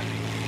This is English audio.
Savage.